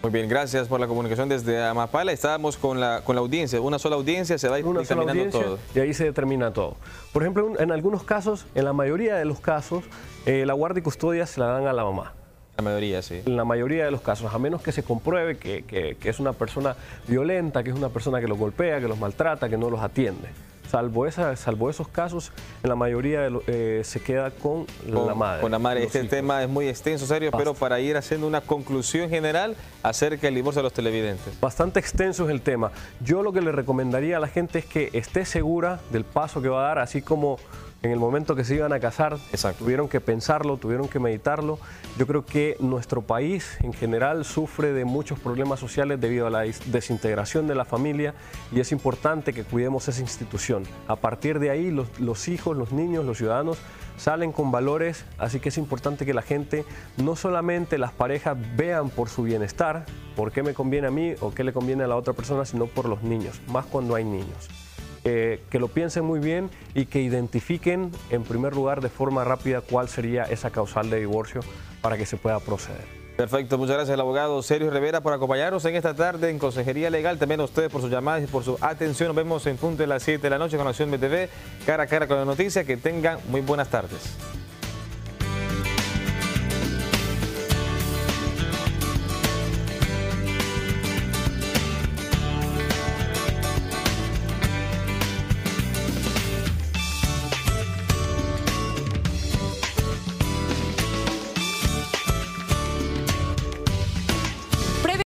Muy bien, gracias por la comunicación desde Amapala. Estábamos con la, con la audiencia, una sola audiencia, se va una sola audiencia, todo. Y ahí se determina todo. Por ejemplo, en algunos casos, en la mayoría de los casos, eh, la guardia y custodia se la dan a la mamá. La mayoría, sí. En la mayoría de los casos, a menos que se compruebe que, que, que es una persona violenta, que es una persona que los golpea, que los maltrata, que no los atiende. Salvo, esa, salvo esos casos, en la mayoría de eh, se queda con, la madre. Con la madre. Este tema es muy extenso, serio, pero para ir haciendo una conclusión general acerca del divorcio de los televidentes. Bastante extenso es el tema. Yo lo que le recomendaría a la gente es que esté segura del paso que va a dar, así como en el momento que se iban a casar, tuvieron que pensarlo, tuvieron que meditarlo. Yo creo que nuestro país en general sufre de muchos problemas sociales debido a la desintegración de la familia y es importante que cuidemos esa institución. A partir de ahí los, los hijos, los niños, los ciudadanos salen con valores, así que es importante que la gente, no solamente las parejas vean por su bienestar, por qué me conviene a mí o qué le conviene a la otra persona, sino por los niños, más cuando hay niños que lo piensen muy bien y que identifiquen en primer lugar de forma rápida cuál sería esa causal de divorcio para que se pueda proceder. Perfecto, muchas gracias al abogado Sergio Rivera por acompañarnos en esta tarde en Consejería Legal. También a ustedes por sus llamadas y por su atención. Nos vemos en punto de las 7 de la noche con Acción BTV, cara a cara con la noticia. Que tengan muy buenas tardes.